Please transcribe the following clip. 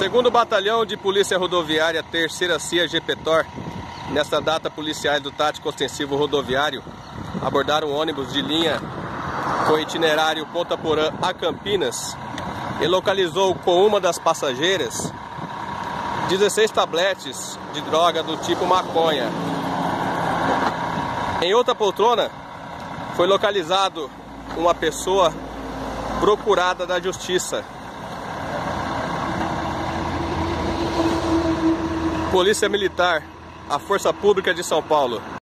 Segundo Batalhão de Polícia Rodoviária, Terceira CIA GPTOR, nesta data policiais do Tático Ostensivo Rodoviário abordaram um ônibus de linha com itinerário Ponta Porã a Campinas e localizou com uma das passageiras 16 tabletes de droga do tipo maconha. Em outra poltrona foi localizado uma pessoa procurada da justiça. Polícia Militar, a Força Pública de São Paulo.